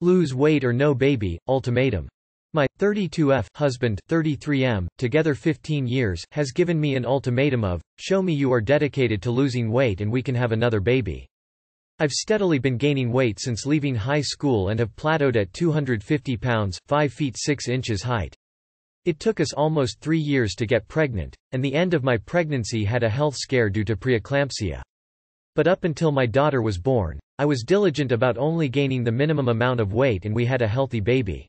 Lose weight or no baby, ultimatum. My 32F husband, 33M, together 15 years, has given me an ultimatum of, show me you are dedicated to losing weight and we can have another baby. I've steadily been gaining weight since leaving high school and have plateaued at 250 pounds, 5 feet 6 inches height. It took us almost three years to get pregnant, and the end of my pregnancy had a health scare due to preeclampsia. But up until my daughter was born, I was diligent about only gaining the minimum amount of weight and we had a healthy baby.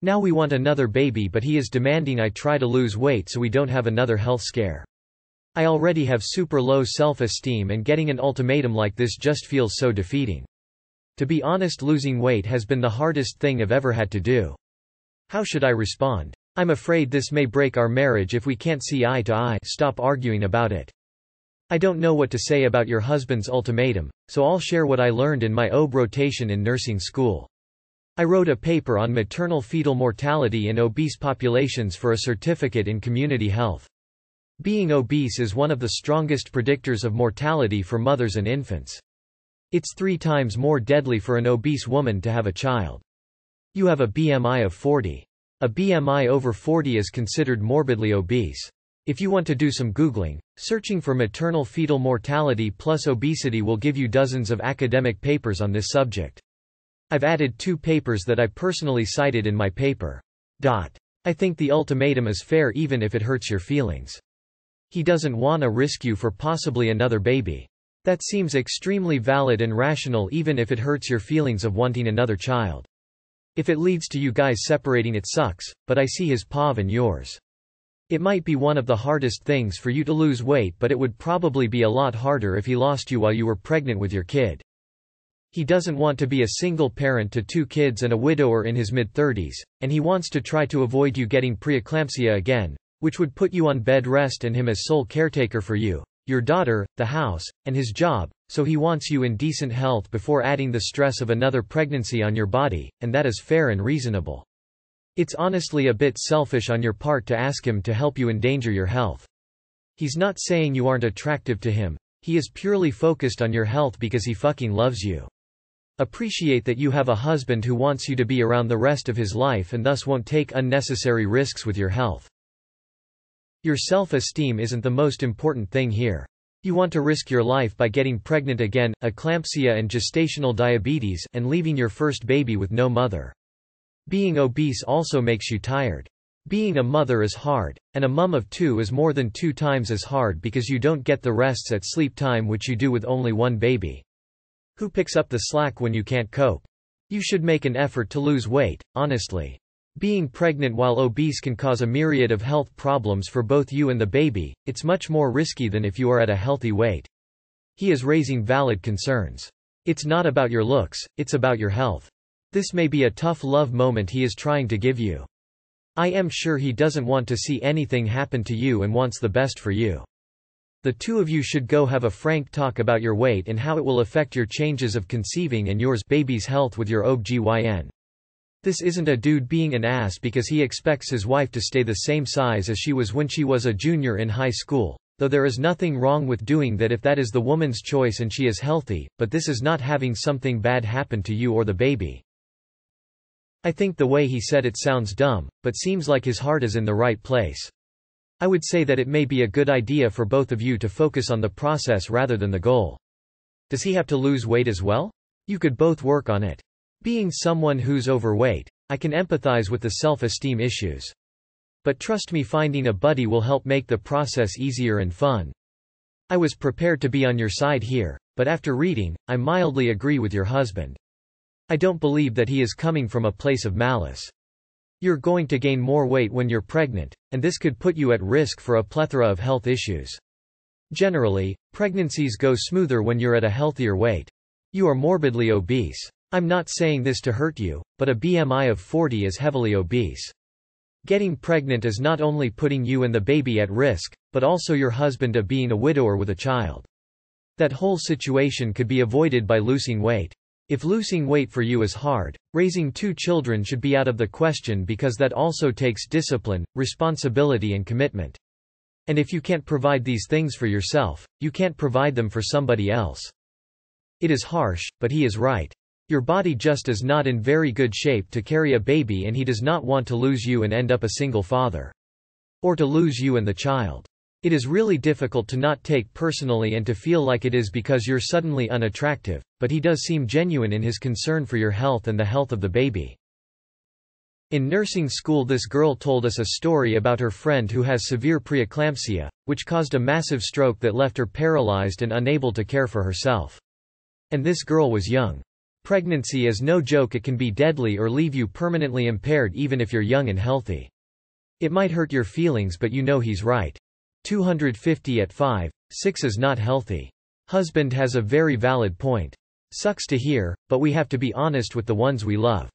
Now we want another baby but he is demanding I try to lose weight so we don't have another health scare. I already have super low self-esteem and getting an ultimatum like this just feels so defeating. To be honest losing weight has been the hardest thing I've ever had to do. How should I respond? I'm afraid this may break our marriage if we can't see eye to eye stop arguing about it. I don't know what to say about your husband's ultimatum, so I'll share what I learned in my OB rotation in nursing school. I wrote a paper on maternal fetal mortality in obese populations for a certificate in community health. Being obese is one of the strongest predictors of mortality for mothers and infants. It's three times more deadly for an obese woman to have a child. You have a BMI of 40. A BMI over 40 is considered morbidly obese. If you want to do some Googling, searching for maternal fetal mortality plus obesity will give you dozens of academic papers on this subject. I've added two papers that I personally cited in my paper. Dot. I think the ultimatum is fair even if it hurts your feelings. He doesn't wanna risk you for possibly another baby. That seems extremely valid and rational even if it hurts your feelings of wanting another child. If it leads to you guys separating it sucks, but I see his POV and yours. It might be one of the hardest things for you to lose weight but it would probably be a lot harder if he lost you while you were pregnant with your kid. He doesn't want to be a single parent to two kids and a widower in his mid-30s, and he wants to try to avoid you getting preeclampsia again, which would put you on bed rest and him as sole caretaker for you, your daughter, the house, and his job, so he wants you in decent health before adding the stress of another pregnancy on your body, and that is fair and reasonable. It's honestly a bit selfish on your part to ask him to help you endanger your health. He's not saying you aren't attractive to him, he is purely focused on your health because he fucking loves you. Appreciate that you have a husband who wants you to be around the rest of his life and thus won't take unnecessary risks with your health. Your self-esteem isn't the most important thing here. You want to risk your life by getting pregnant again, eclampsia and gestational diabetes, and leaving your first baby with no mother. Being obese also makes you tired. Being a mother is hard, and a mum of two is more than two times as hard because you don't get the rests at sleep time which you do with only one baby. Who picks up the slack when you can't cope? You should make an effort to lose weight, honestly. Being pregnant while obese can cause a myriad of health problems for both you and the baby, it's much more risky than if you are at a healthy weight. He is raising valid concerns. It's not about your looks, it's about your health. This may be a tough love moment he is trying to give you. I am sure he doesn't want to see anything happen to you and wants the best for you. The two of you should go have a frank talk about your weight and how it will affect your changes of conceiving and yours baby's health with your OBGYN. This isn't a dude being an ass because he expects his wife to stay the same size as she was when she was a junior in high school, though there is nothing wrong with doing that if that is the woman's choice and she is healthy, but this is not having something bad happen to you or the baby. I think the way he said it sounds dumb, but seems like his heart is in the right place. I would say that it may be a good idea for both of you to focus on the process rather than the goal. Does he have to lose weight as well? You could both work on it. Being someone who's overweight, I can empathize with the self-esteem issues. But trust me finding a buddy will help make the process easier and fun. I was prepared to be on your side here, but after reading, I mildly agree with your husband. I don't believe that he is coming from a place of malice. You're going to gain more weight when you're pregnant, and this could put you at risk for a plethora of health issues. Generally, pregnancies go smoother when you're at a healthier weight. You are morbidly obese. I'm not saying this to hurt you, but a BMI of 40 is heavily obese. Getting pregnant is not only putting you and the baby at risk, but also your husband of being a widower with a child. That whole situation could be avoided by losing weight. If losing weight for you is hard, raising two children should be out of the question because that also takes discipline, responsibility and commitment. And if you can't provide these things for yourself, you can't provide them for somebody else. It is harsh, but he is right. Your body just is not in very good shape to carry a baby and he does not want to lose you and end up a single father. Or to lose you and the child. It is really difficult to not take personally and to feel like it is because you're suddenly unattractive, but he does seem genuine in his concern for your health and the health of the baby. In nursing school this girl told us a story about her friend who has severe preeclampsia, which caused a massive stroke that left her paralyzed and unable to care for herself. And this girl was young. Pregnancy is no joke it can be deadly or leave you permanently impaired even if you're young and healthy. It might hurt your feelings but you know he's right. 250 at 5, 6 is not healthy. Husband has a very valid point. Sucks to hear, but we have to be honest with the ones we love.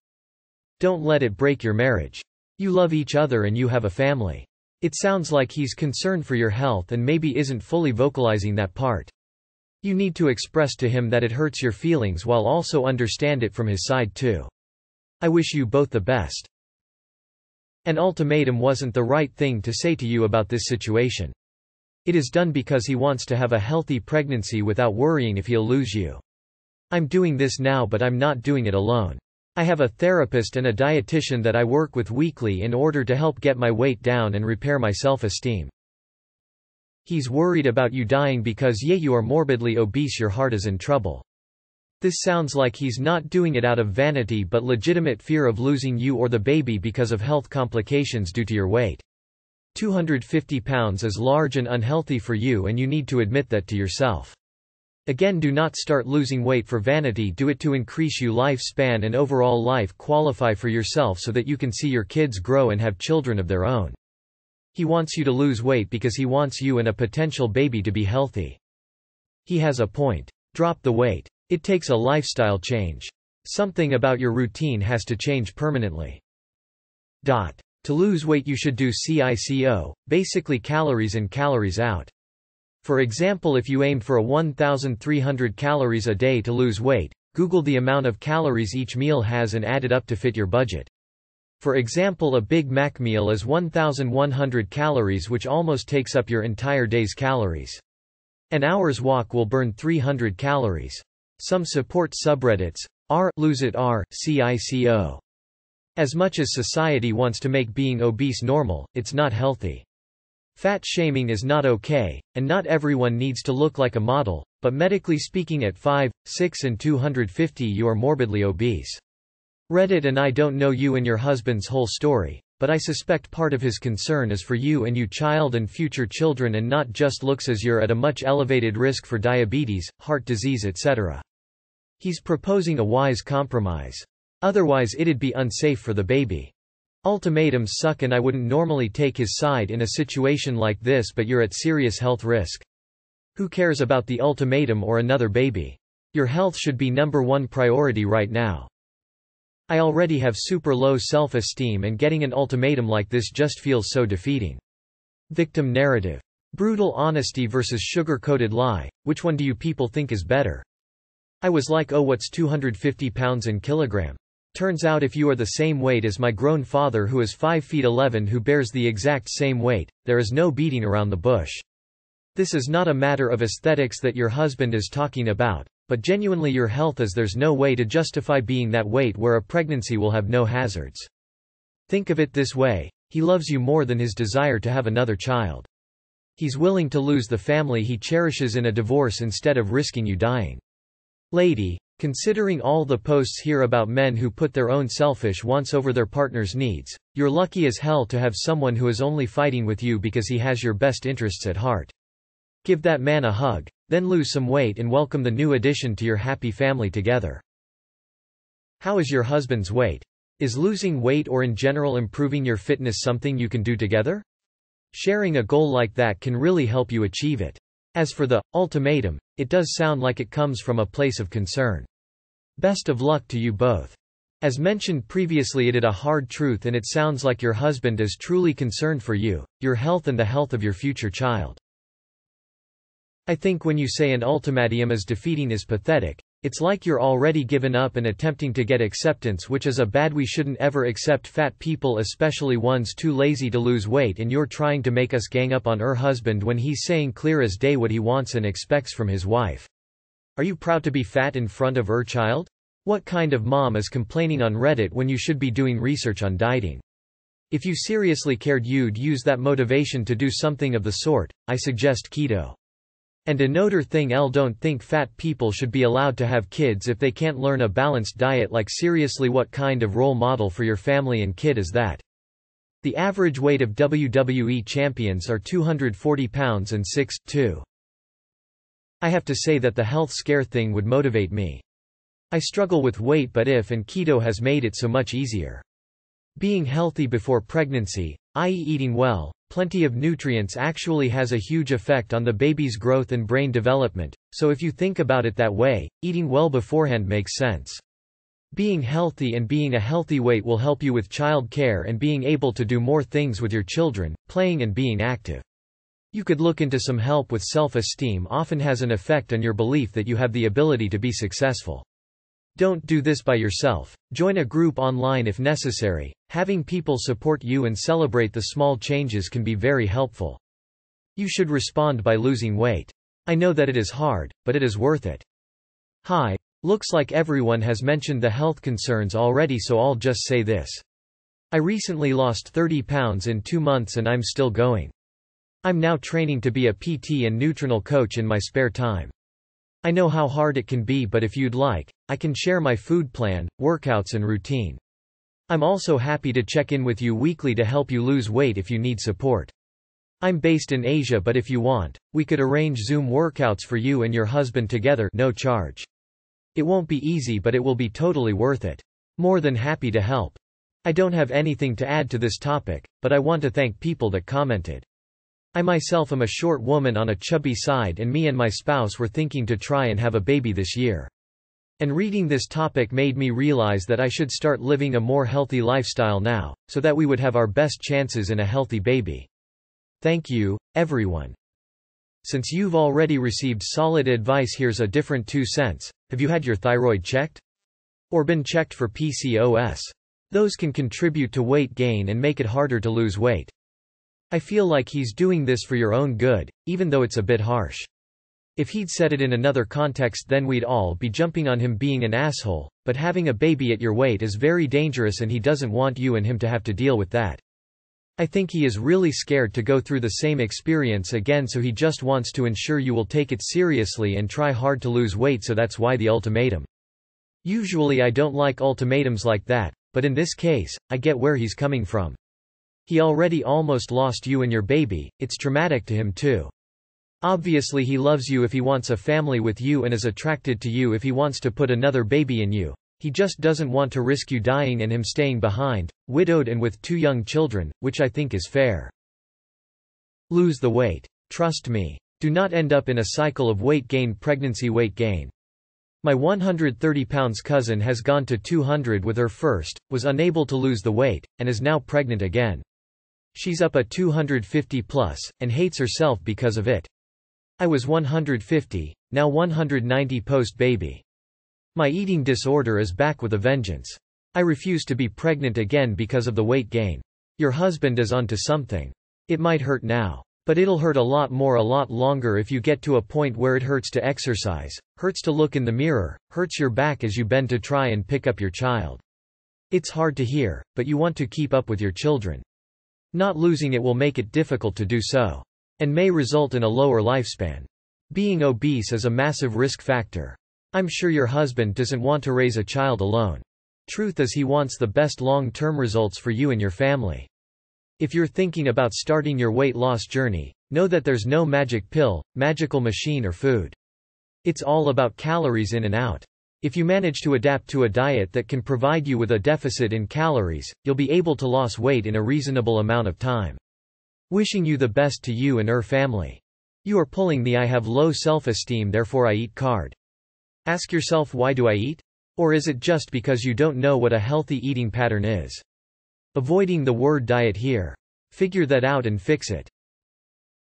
Don't let it break your marriage. You love each other and you have a family. It sounds like he's concerned for your health and maybe isn't fully vocalizing that part. You need to express to him that it hurts your feelings while also understand it from his side too. I wish you both the best. An ultimatum wasn't the right thing to say to you about this situation. It is done because he wants to have a healthy pregnancy without worrying if he'll lose you. I'm doing this now but I'm not doing it alone. I have a therapist and a dietitian that I work with weekly in order to help get my weight down and repair my self-esteem. He's worried about you dying because yeah you are morbidly obese your heart is in trouble. This sounds like he's not doing it out of vanity but legitimate fear of losing you or the baby because of health complications due to your weight. 250 pounds is large and unhealthy for you and you need to admit that to yourself. Again do not start losing weight for vanity do it to increase you lifespan and overall life qualify for yourself so that you can see your kids grow and have children of their own. He wants you to lose weight because he wants you and a potential baby to be healthy. He has a point. Drop the weight. It takes a lifestyle change. Something about your routine has to change permanently. Dot. To lose weight you should do CICO, basically calories in calories out. For example if you aim for a 1,300 calories a day to lose weight, Google the amount of calories each meal has and add it up to fit your budget. For example a Big Mac meal is 1,100 calories which almost takes up your entire day's calories. An hour's walk will burn 300 calories. Some support subreddits, r lose it r, CICO. As much as society wants to make being obese normal, it's not healthy. Fat shaming is not okay, and not everyone needs to look like a model, but medically speaking at 5, 6 and 250 you are morbidly obese. Reddit and I don't know you and your husband's whole story, but I suspect part of his concern is for you and you child and future children and not just looks as you're at a much elevated risk for diabetes, heart disease etc. He's proposing a wise compromise. Otherwise it'd be unsafe for the baby. Ultimatums suck and I wouldn't normally take his side in a situation like this but you're at serious health risk. Who cares about the ultimatum or another baby? Your health should be number one priority right now. I already have super low self-esteem and getting an ultimatum like this just feels so defeating. Victim narrative. Brutal honesty versus sugar-coated lie, which one do you people think is better? I was like oh what's 250 pounds in kilogram? Turns out if you are the same weight as my grown father who is 5 feet 11 who bears the exact same weight, there is no beating around the bush. This is not a matter of aesthetics that your husband is talking about, but genuinely your health as there's no way to justify being that weight where a pregnancy will have no hazards. Think of it this way, he loves you more than his desire to have another child. He's willing to lose the family he cherishes in a divorce instead of risking you dying. Lady, Considering all the posts here about men who put their own selfish wants over their partner's needs, you're lucky as hell to have someone who is only fighting with you because he has your best interests at heart. Give that man a hug, then lose some weight and welcome the new addition to your happy family together. How is your husband's weight? Is losing weight or in general improving your fitness something you can do together? Sharing a goal like that can really help you achieve it. As for the ultimatum, it does sound like it comes from a place of concern. Best of luck to you both. As mentioned previously it is a hard truth and it sounds like your husband is truly concerned for you, your health and the health of your future child. I think when you say an ultimatum is defeating is pathetic, it's like you're already given up and attempting to get acceptance which is a bad we shouldn't ever accept fat people especially ones too lazy to lose weight and you're trying to make us gang up on her husband when he's saying clear as day what he wants and expects from his wife. Are you proud to be fat in front of her child? What kind of mom is complaining on Reddit when you should be doing research on dieting? If you seriously cared you'd use that motivation to do something of the sort, I suggest keto. And another thing L don't think fat people should be allowed to have kids if they can't learn a balanced diet like seriously what kind of role model for your family and kid is that? The average weight of WWE champions are 240 pounds and 6, 2. I have to say that the health scare thing would motivate me. I struggle with weight but if and keto has made it so much easier. Being healthy before pregnancy, i.e. eating well, plenty of nutrients actually has a huge effect on the baby's growth and brain development, so if you think about it that way, eating well beforehand makes sense. Being healthy and being a healthy weight will help you with child care and being able to do more things with your children, playing and being active. You could look into some help with self-esteem often has an effect on your belief that you have the ability to be successful. Don't do this by yourself. Join a group online if necessary. Having people support you and celebrate the small changes can be very helpful. You should respond by losing weight. I know that it is hard, but it is worth it. Hi, Looks like everyone has mentioned the health concerns already so I'll just say this. I recently lost 30 pounds in two months and I'm still going. I'm now training to be a PT and nutritional coach in my spare time. I know how hard it can be but if you'd like, I can share my food plan, workouts and routine. I'm also happy to check in with you weekly to help you lose weight if you need support. I'm based in Asia but if you want, we could arrange Zoom workouts for you and your husband together no charge. It won't be easy but it will be totally worth it. More than happy to help. I don't have anything to add to this topic, but I want to thank people that commented. I myself am a short woman on a chubby side and me and my spouse were thinking to try and have a baby this year. And reading this topic made me realize that I should start living a more healthy lifestyle now, so that we would have our best chances in a healthy baby. Thank you, everyone. Since you've already received solid advice here's a different two cents. Have you had your thyroid checked? Or been checked for PCOS? Those can contribute to weight gain and make it harder to lose weight. I feel like he's doing this for your own good, even though it's a bit harsh. If he'd said it in another context then we'd all be jumping on him being an asshole, but having a baby at your weight is very dangerous and he doesn't want you and him to have to deal with that. I think he is really scared to go through the same experience again so he just wants to ensure you will take it seriously and try hard to lose weight so that's why the ultimatum. Usually I don't like ultimatums like that, but in this case, I get where he's coming from. He already almost lost you and your baby, it's traumatic to him too. Obviously he loves you if he wants a family with you and is attracted to you if he wants to put another baby in you. He just doesn't want to risk you dying and him staying behind, widowed and with two young children, which I think is fair. Lose the weight. Trust me. Do not end up in a cycle of weight gain pregnancy weight gain. My 130 pounds cousin has gone to 200 with her first, was unable to lose the weight, and is now pregnant again. She's up a 250 plus, and hates herself because of it. I was 150, now 190 post-baby. My eating disorder is back with a vengeance. I refuse to be pregnant again because of the weight gain. Your husband is onto something. It might hurt now. But it'll hurt a lot more a lot longer if you get to a point where it hurts to exercise, hurts to look in the mirror, hurts your back as you bend to try and pick up your child. It's hard to hear, but you want to keep up with your children. Not losing it will make it difficult to do so. And may result in a lower lifespan. Being obese is a massive risk factor. I'm sure your husband doesn't want to raise a child alone. Truth is he wants the best long-term results for you and your family. If you're thinking about starting your weight loss journey, know that there's no magic pill, magical machine or food. It's all about calories in and out. If you manage to adapt to a diet that can provide you with a deficit in calories, you'll be able to lose weight in a reasonable amount of time. Wishing you the best to you and your family. You are pulling the I have low self-esteem therefore I eat card. Ask yourself why do I eat? Or is it just because you don't know what a healthy eating pattern is? Avoiding the word diet here. Figure that out and fix it.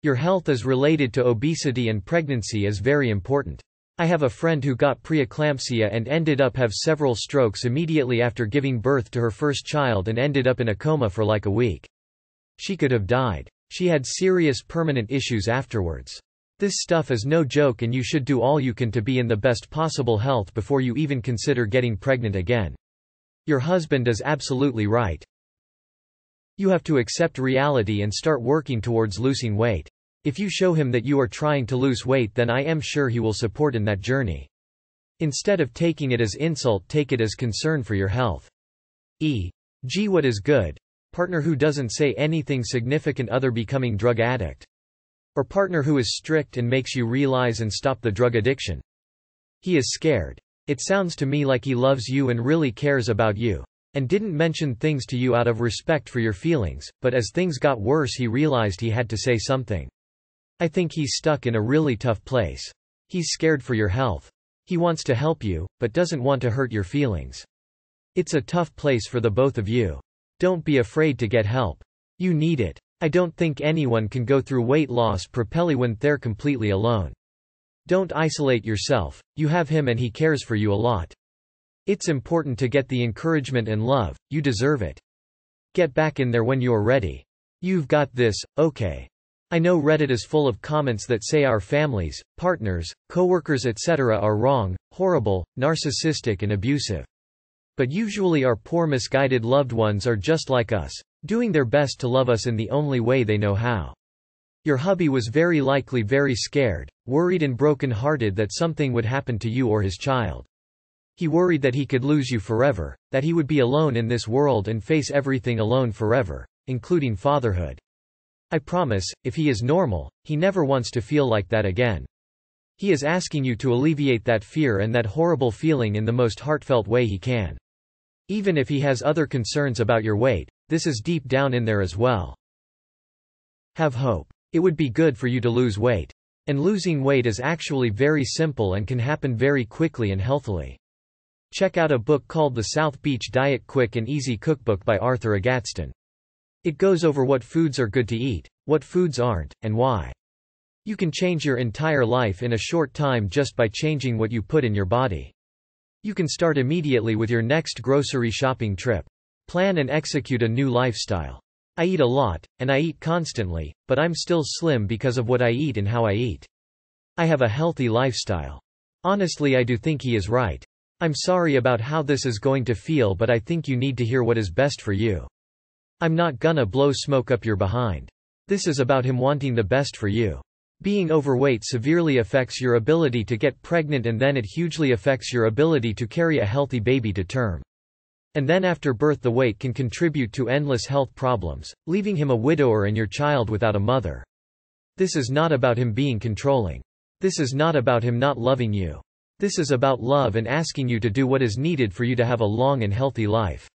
Your health is related to obesity and pregnancy is very important. I have a friend who got preeclampsia and ended up have several strokes immediately after giving birth to her first child and ended up in a coma for like a week. She could have died. She had serious permanent issues afterwards. This stuff is no joke and you should do all you can to be in the best possible health before you even consider getting pregnant again. Your husband is absolutely right. You have to accept reality and start working towards losing weight. If you show him that you are trying to lose weight then I am sure he will support in that journey. Instead of taking it as insult take it as concern for your health. E. G. What is good? Partner who doesn't say anything significant other becoming drug addict. Or partner who is strict and makes you realize and stop the drug addiction. He is scared. It sounds to me like he loves you and really cares about you. And didn't mention things to you out of respect for your feelings, but as things got worse he realized he had to say something. I think he's stuck in a really tough place. He's scared for your health. He wants to help you, but doesn't want to hurt your feelings. It's a tough place for the both of you. Don't be afraid to get help. You need it. I don't think anyone can go through weight loss properly when they're completely alone. Don't isolate yourself, you have him and he cares for you a lot. It's important to get the encouragement and love, you deserve it. Get back in there when you're ready. You've got this, okay. I know Reddit is full of comments that say our families, partners, coworkers etc. are wrong, horrible, narcissistic and abusive. But usually our poor misguided loved ones are just like us, doing their best to love us in the only way they know how. Your hubby was very likely very scared, worried and broken-hearted that something would happen to you or his child. He worried that he could lose you forever, that he would be alone in this world and face everything alone forever, including fatherhood. I promise, if he is normal, he never wants to feel like that again. He is asking you to alleviate that fear and that horrible feeling in the most heartfelt way he can. Even if he has other concerns about your weight, this is deep down in there as well. Have hope. It would be good for you to lose weight. And losing weight is actually very simple and can happen very quickly and healthily. Check out a book called The South Beach Diet Quick and Easy Cookbook by Arthur Agatston. It goes over what foods are good to eat, what foods aren't, and why. You can change your entire life in a short time just by changing what you put in your body. You can start immediately with your next grocery shopping trip. Plan and execute a new lifestyle. I eat a lot, and I eat constantly, but I'm still slim because of what I eat and how I eat. I have a healthy lifestyle. Honestly I do think he is right. I'm sorry about how this is going to feel but I think you need to hear what is best for you. I'm not gonna blow smoke up your behind. This is about him wanting the best for you. Being overweight severely affects your ability to get pregnant and then it hugely affects your ability to carry a healthy baby to term. And then after birth the weight can contribute to endless health problems, leaving him a widower and your child without a mother. This is not about him being controlling. This is not about him not loving you. This is about love and asking you to do what is needed for you to have a long and healthy life.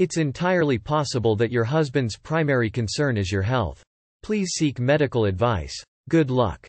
It's entirely possible that your husband's primary concern is your health. Please seek medical advice. Good luck.